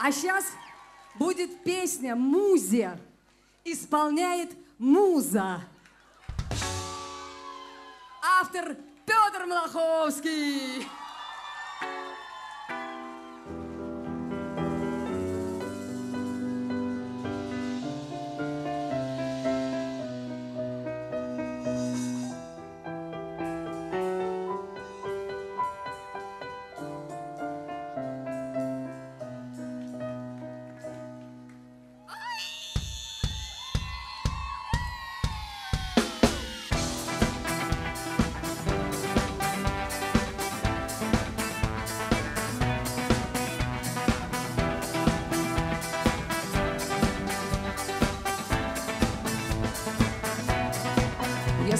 А сейчас будет песня «Музе». Исполняет Муза. Автор Петр Малаховский.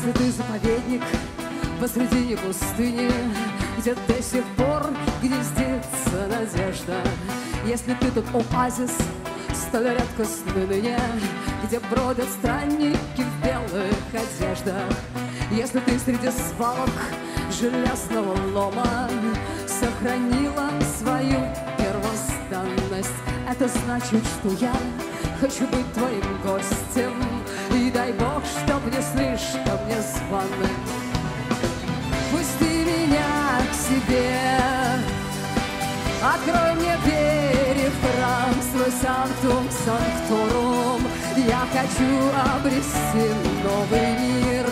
Если ты заповедник посредине пустыни, Где до сих пор гнездится надежда, Если ты тот оазис, столь редкостный ныне, Где бродят странники в белых одеждах, Если ты среди свалок железного лома Сохранила свою первозданность, Это значит, что я хочу быть твоим гостем, званым. Пусти меня к себе, Открой мне двери в храм свой санктум санкторум. Я хочу обрести новый мир.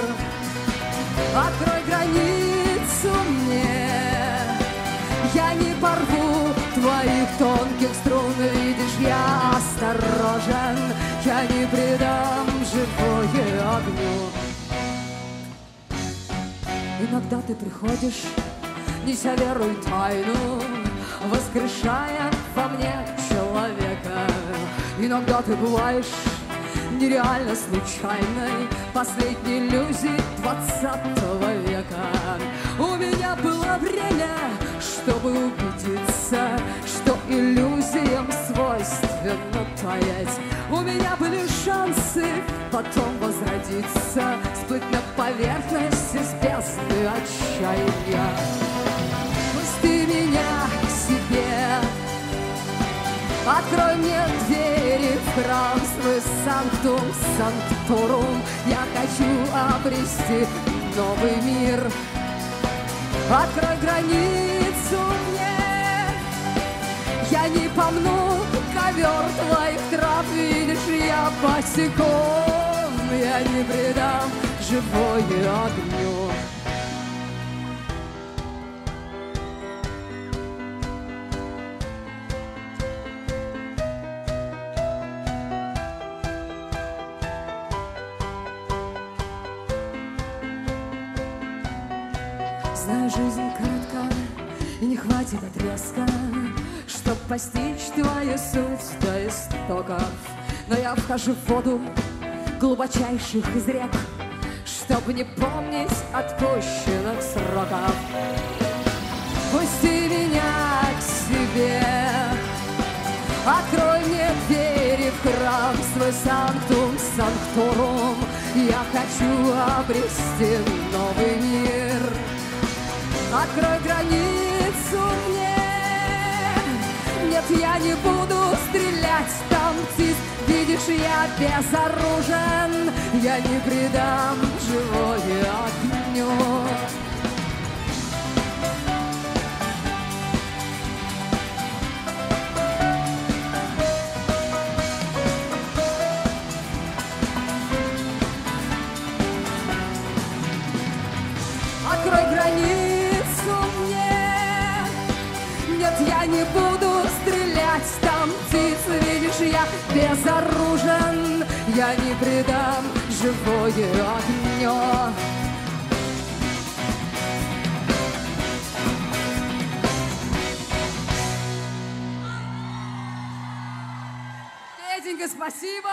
Открой границу мне, я не порву твоих тонких струн, видишь, я осторожен, я не предам живое огню. Иногда ты приходишь, неся веру и тайну, воскрешая во мне человека. Иногда ты бываешь нереально случайной последней иллюзии двадцатого века. У меня было время, чтобы убедиться, что иллюзиям свойственно таять. У меня были шансы потом возродиться, всплыть на поверхность отчаяния. Пусти меня к себе, Открой мне двери в храм свой санктум санкторум. Я хочу обрести новый мир. Открой границу мне. Я не помну ковер твоих трав, видишь, я босиком. Я не предам живое огню. Знаю, жизнь коротка и не хватит отрезка, Чтоб постичь твою суть до истоков. Но я вхожу в воду глубочайших из рек, Чтоб не помнить отпущенных сроков. Пусти меня к себе, Открой мне двери в храм свой санктум санкторум. Я хочу обрести новый мир. Открой границу мне. Нет, я не буду стрелять там птиц. Видишь, я безоружен. Я не предам живое я не буду стрелять там птиц. Видишь, я безоружен. Я не предам живое огню. Петенька, спасибо!